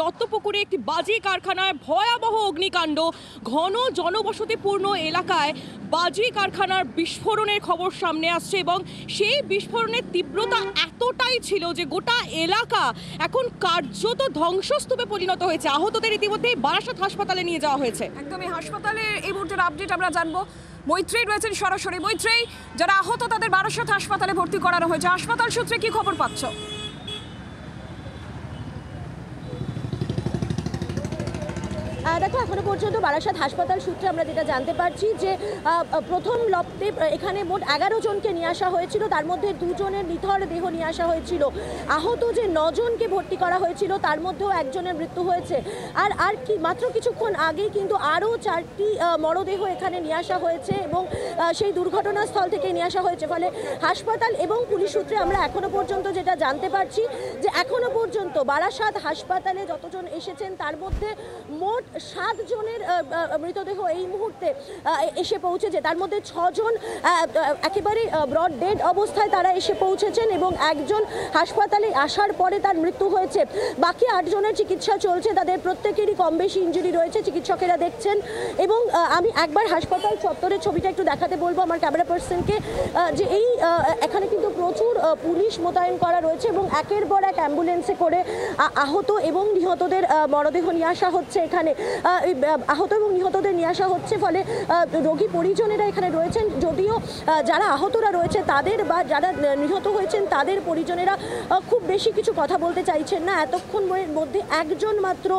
দত্তপুকুরে একটি বাজি কারখানায় ভয়াবহ অগ্নিকাণ্ড, ঘন জনবসতিপূর্ণ এলাকায় বাজি কারখানার বিস্ফোরণের খবর সামনে আসছে এবং সেই বিস্ফোরণের তীব্রতা এতটাই ছিল যে গোটা এলাকা এখন কার্যত ধ্বংসস্তূপে পরিণত হয়েছে। আহতদের ইতিমধ্যেই বারাসাত হাসপাতালে নিয়ে যাওয়া হয়েছে। একদমই, হাসপাতালে এই মুহূর্তের আপডেট আমরা জানব। মৈত্রেই রয়েছেন সরাসরি। মৈত্রেই যারা আহত তাদের বারাসাত হাসপাতালে ভর্তি করানো হয়েছে। হাসপাতাল সূত্রে কি খবর পাচ্ছ? দেখো এখনও পর্যন্ত বারাসাত হাসপাতাল সূত্রে আমরা যেটা জানতে পারছি যে প্রথম লপ্তে, এখানে মোট এগারো জনকে নিয়ে আসা হয়েছিল, তার মধ্যে দুজনের নিথর দেহ নিয়ে আসা হয়েছিল। আহত যে নজনকে ভর্তি করা হয়েছিল, তার মধ্যেও একজনের মৃত্যু হয়েছে। আর আর কি, মাত্র কিছুক্ষণ আগেই কিন্তু আরও চারটি মরদেহ এখানে নিয়ে আসা হয়েছে এবং সেই দুর্ঘটনাস্থল থেকে নিয়ে আসা হয়েছে। ফলে হাসপাতাল এবং পুলিশ সূত্রে আমরা এখনও পর্যন্ত যেটা জানতে পারছি যে, এখনও পর্যন্ত বারাসাত হাসপাতালে যতজন এসেছেন, তার মধ্যে মোট সাত জনের আহ, আহ, মৃতদেহ এই মুহূর্তে এসে পৌঁছেছে। তার মধ্যে ছজন একেবারে ব্রড ডেড অবস্থায় তারা এসে পৌঁছেছেন এবং একজন হাসপাতালে আসার পরে তার মৃত্যু হয়েছে। বাকি আটজনের চিকিৎসা চলছে। তাদের প্রত্যেকেরই কম বেশি ইঞ্জুরি রয়েছে চিকিৎসকেরা দেখছেন। এবং আমি একবার হাসপাতাল চত্বরের ছবিটা একটু দেখাতে বলব আমার ক্যামেরা পার্সনকে যে এই এখানে কিন্তু প্রচুর পুলিশ মোতায়েন করা রয়েছে এবং একের পর এক অ্যাম্বুলেন্সে করে আহত এবং নিহতদের মরদেহ নিয়ে আসা হচ্ছে এখানে। আহত এবং নিহতদের নিয়ে আসা হচ্ছে ফলে রোগী পরিজনেরা এখানে রয়েছেন। যদিও যারা আহতরা রয়েছে তাদের বা যারা নিহত হয়েছেন তাদের পরিজনেরা খুব বেশি কিছু কথা বলতে চাইছেন না। এতক্ষণ মধ্যে একজন মাত্র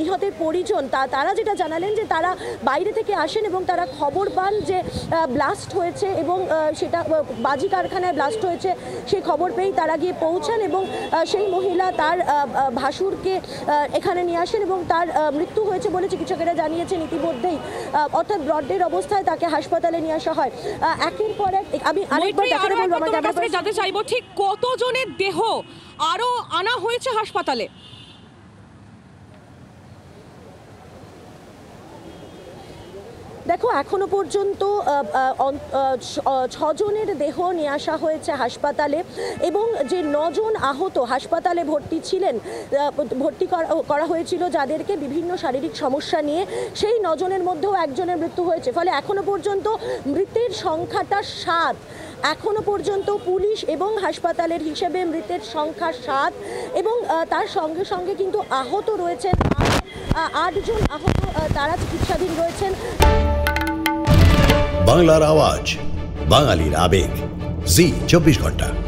নিহতের পরিজন, তা, তারা যেটা জানালেন যে তারা বাইরে থেকে আসেন এবং তারা খবর পান যে ব্লাস্ট হয়েছে এবং সেটা বাজি কারখানায় ব্লাস্ট হয়েছে সেই খবর পেয়েই তারা গিয়ে পৌঁছান এবং সেই মহিলা তার ভাসুরকে এখানে নিয়ে আসেন এবং তার মৃত্যু হয়েছে বলে চিকিৎসকেরা জানিয়েছেন ইতিমধ্যেই। অর্থাৎ ব্রডের অবস্থায় তাকে হাসপাতালে নিয়ে আসা হয়। একের পর এক আমি আরেকবার দেখাতে বলব আমার জানতে চাইব ঠিক কতজনের দেহ আরও আনা হয়েছে হাসপাতালে? দেখো, এখনও পর্যন্ত ছজনের দেহ নিয়ে আসা হয়েছে হাসপাতালে এবং যে নজন আহত হাসপাতালে ভর্তি ছিলেন ভর্তি করা- করা হয়েছিল যাদেরকে বিভিন্ন শারীরিক সমস্যা নিয়ে, সেই নজনের মধ্যেও একজনের মৃত্যু হয়েছে। ফলে এখনও পর্যন্ত মৃতের সংখ্যাটা সাত। এখনও পর্যন্ত পুলিশ এবং হাসপাতালের হিসেবে মৃতের সংখ্যা সাত এবং তার সঙ্গে সঙ্গে কিন্তু আহত রয়েছেন আটজন আহত তারা চিকিৎসাধীন রয়েছেন। বাংলার আওয়াজ বাঙালির আবেগ। জি চব্বিশ ঘণ্টা।